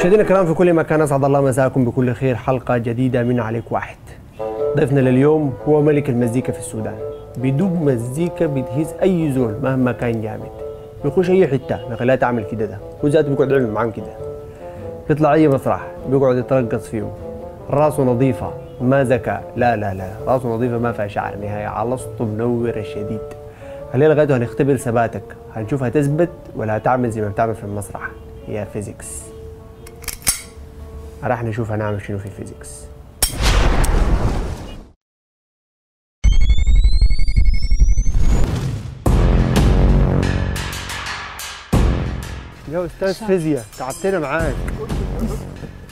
مشاهدينا الكرام في كل مكان أسعد الله مساكم بكل خير. حلقة جديدة من عليك واحد. ضيفنا لليوم هو ملك المزيكا في السودان. بيدوب مزيكا بتهز أي زول مهما كان جامد. بيخش أي حتة بيخليها تعمل كده ده. هو ذاته بيقعد يعمل معاهم كده. بيطلع أي مسرح بيقعد يترقص فيه راسه نظيفة ما ذكاء لا لا لا. راسه نظيفة ما فيها شعر نهايه علصته منور الشديد الليلة غايته هنختبر ثباتك. هنشوف هتثبت ولا هتعمل زي ما بتعمل في المسرح. هي فيزيكس راح نشوف هنعمل شنو في الفيزيكس. يا أستاذ فيزياء تعبتنا معاك.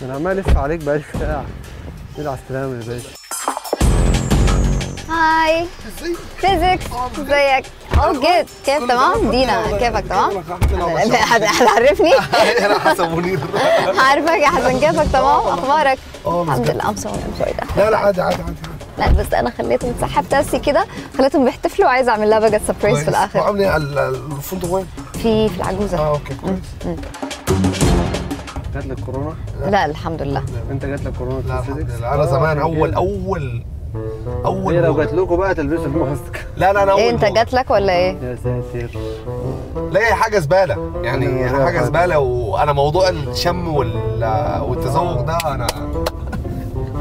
أنا عمال الف عليك بقالي ساعة. على السلامة يا باشا. hi. فيزيكس ازيك آه جود كيف؟ تمام. دينا كيفك؟ تمام. هتعرفني أنا حسن منير عارفك يا حسن كيفك؟ تمام. أخبارك؟ الحمد لله. I'm sorry I'm sorry لا لا عادي عادي عادي. لا بس أنا خليتهم سحبت نفسي كده. خليتهم بيحتفلوا وعايزه أعمل لها بقى surprise في الآخر. وعامل ال- ال- الفندق وين؟ في في العجوزة. آه okay كويس. جات لك كورونا؟ لا الحمد لله. انت جات لك كورونا لا في الحمد الفيزيكس لله. أنا زمان. أول أول أول ليه لو. جات لكم بقى تلبسوا الماسك لا لا أنا أول إيه أنت. جات لك ولا إيه؟ يا ساتر. لا هي حاجة زبالة. يعني حاجة زبالة وأنا موضوع الشم وال- والتذوق ده أنا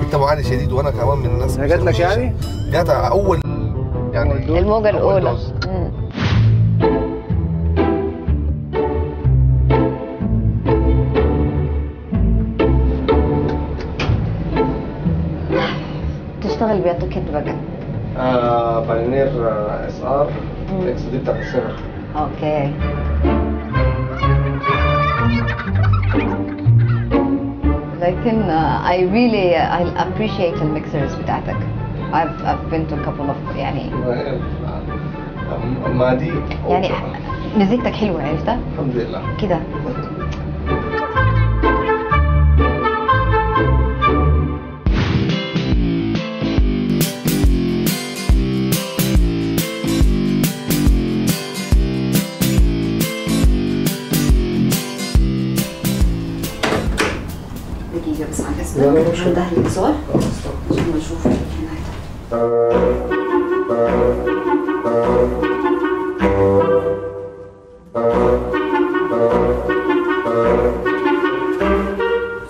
كنت معاني شديد وأنا كمان من الناس جات لك يعني؟ جات أول يعني الموجه الأولى. دوز. مم. تشتغل بياتوكيت بقى آه إس آر إكس دي بتاعت السمر أوكي. لكن uh, I really uh, I appreciate الميكسرز بتاعتك. I've, I've been to a couple of يعني. ما دي يعني مزيكتك حلوة عرفتها؟ الحمد لله. كده. اسمك ده الإكسار عشان نشوف. هنا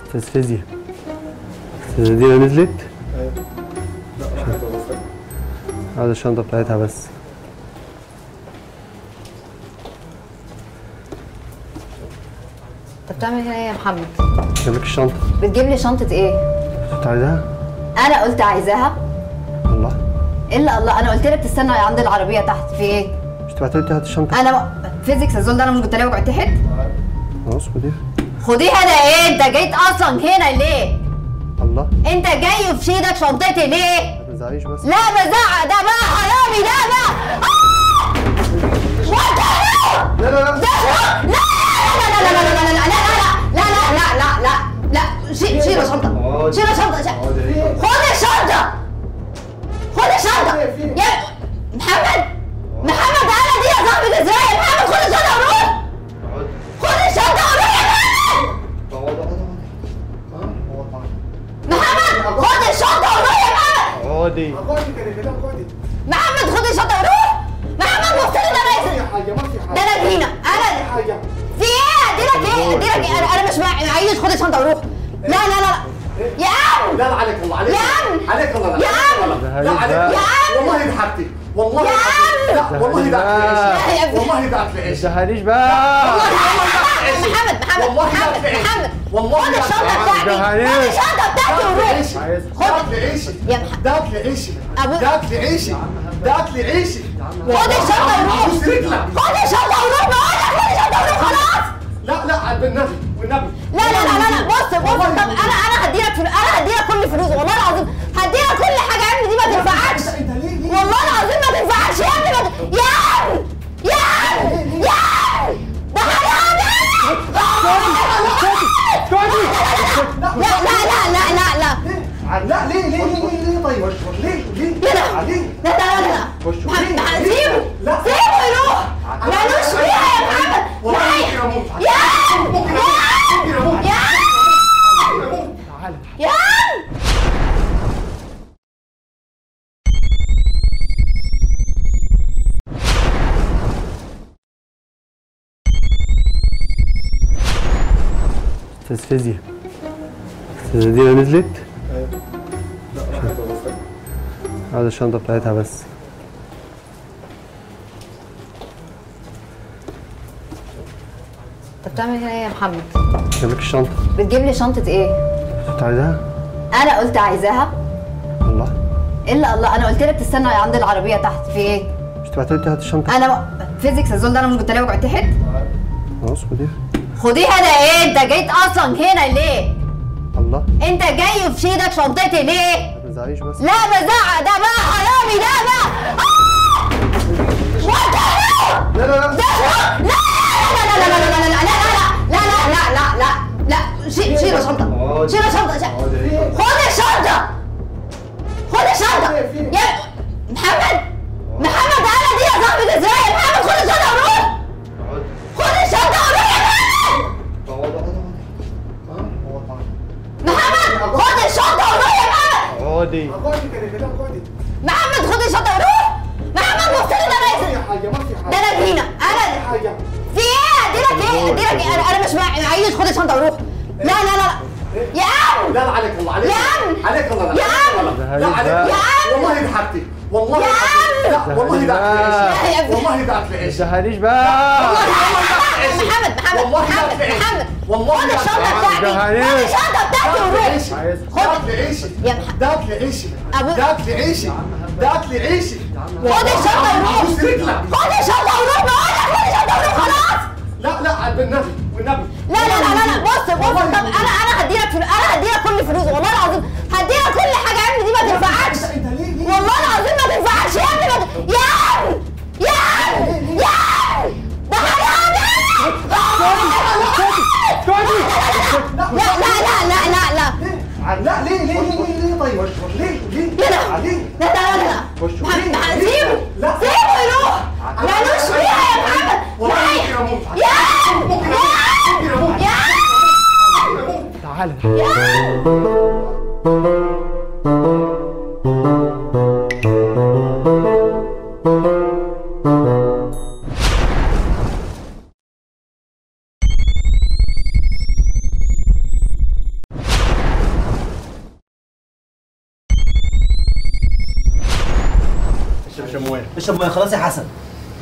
أستاذ فيزياء أستاذ دينا نزلت؟ هذا الشنطة بتاعتها بس. انت بتعمل هنا إيه يا محمد؟ جاب لك الشنطة. بتجيب لي شنطة إيه؟ عايزاها؟ أنا قلت عايزاها الله الا الله أنا قلت لك تستنى عند العربيه تحت في إيه مش تبعت لي هات الشنطة أنا فيزيكس الزول ده أنا مش قلت لك تحت خلاص خديها خديها ده إيه انت جيت أصلا هنا ليه الله انت جاي في إيدك شنطتي ليه ما تزعليش بس لا بزعق ده بقى حرامي ده بقى آه! وانت لا لا لا لا لا لا لا لا لا لا لا لا لا لا لا لا شيل شيل الشنطه شيل الشنطه خد الشنطه خد الشنطه يا محمد محمد تعالى دي يا صاحبي إزاي يا محمد خد الشنطه وروح خد الشنطه وروح يا محمد محمد خد الشنطه وروح يا محمد عودي محمد خد الشنطه وروح والله ضحكتي إيش تزعليش بقى محمد محمد والله محمد لا تعيش. محمد والله خد لا الشنطه. بتاعتي ده خد الشنطه بتاعتي وروح عيشي يا محمد. داك لي عيشي داك لي عيشي خد الشنطه وروح خد الشنطه وروح بقول لك خد الشنطه وروح خلاص لا لا بالنبي والنبي لا لا لا لا لا بص بص طب أنا أنا هديلك أنا هديلك كل فلوس والله ليه ليه ليه ليه طيب؟ وش وش ليه؟ ليه؟ لا لا لا لا لا وش محمد سيبه. سيبه يروح. مالوش فيها يا محمد. والله يا. يا. أستاذ فيزياء. أستاذ دينا نزلت. هذا الشنطة بتاعتها بس انت بتعمل هنا إيه يا محمد؟ جاب لك الشنطة. بتجيب لي شنطة إيه؟ كنت عايزاها؟ أنا قلت عايزاها. والله إلا الله أنا قلت لك تستنى عند العربية تحت في إيه؟ مش تبعت لي هات الشنطة؟ أنا. فيزيكس الزول ده أنا مش قلت لك تحت؟ خلاص خديها. خديها ده إيه؟ أنت جيت أصلا هنا ليه؟ الله. أنت جاي في إيدك شنطتي ليه؟ تزعليش بس لا بزعق ده بقى حرامي ده بقى آه! Hell؟ لا لا لا ده لا لا لا لا لا لا لا لا لا لا لا لا لا شيل شيل الشنطة شيل الشنطة شيل- خد الشنطة خد الشنطة عليك الله يا عم لا عليك يا عم والله ضحكتي والله يا. عم. لا والله لا. ضحكتي والله ضحكتي ما تزعليش بقى محمد محمد محمد. محمد والله خد لا الشنطه. بتاعتي خد الشنطه بتاعتي وروح لي عيشي يا محمد لي عيشي لي عيشي لي عيشي خد الشنطه وروح. خد الشنطه وروح بقول لك خد الشنطه وروح خلاص لا لا بالنبي والنبي لا لا لا لا لا بص بص طب أنا أنا هديلك أنا هديلك لا لا لا لا. سيبه. سيبه يروح. مالوش فيها يا محمد. يا يا يا تعالى اشرب ميه خلاص يا حسن.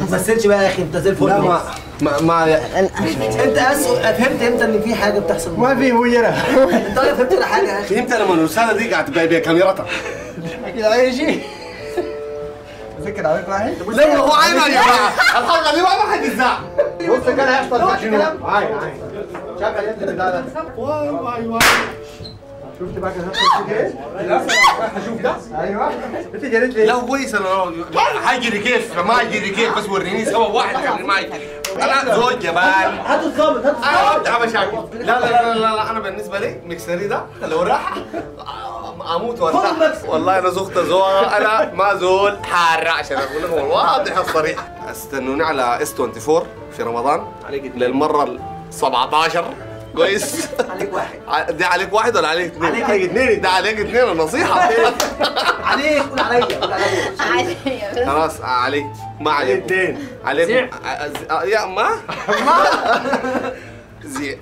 ما تمثلش بقى يا أخي أنت زي الفل. لا ما ما, ما أنت بس فهمت إمتى إن في حاجة بتحصل. ما في ويرة أنت ولا فهمت ولا حاجة يا أخي. فهمت لما الرساله دي قاعد تبقى بيها كاميرتها. أكيد أي شيء. فكر عليك واحد لا ما هو عينه يا جماعة. الحلقة دي ما حد يزعل بص كان هيحصل معاك شنو؟ عاي عاي شغل يد البتاع ده. واي واي واي. شفت بقى هيحصل فيك إيه؟ هشوف ده؟ أيوه. انت جريت ليه؟ لا كويس. أنا هجري كيف؟ ما هجري كيف؟ بس وريني سبب واحد خليني ما اجري أنا زوج جبان هاتوا الظابط هاتوا أنا ما بتاع مشاكل لا لا لا لا, لا. أنا بالنسبة لي مكسري ده لو راح. أموت وأرتاح. والله أنا زغت زوغه أنا ما زول حاره عشان أقول لكم الواضح الصريح. أستنوني على إس 24 في رمضان. للمرة ال 17 كويس. عليك واحد. دي عليك واحد ولا عليك اثنين؟ عليك اثنين ده عليك اثنين النصيحة. عليك قول عليا قول عليا. خلاص عليك. ما عليك. اثنين عليكم يا ما؟ زي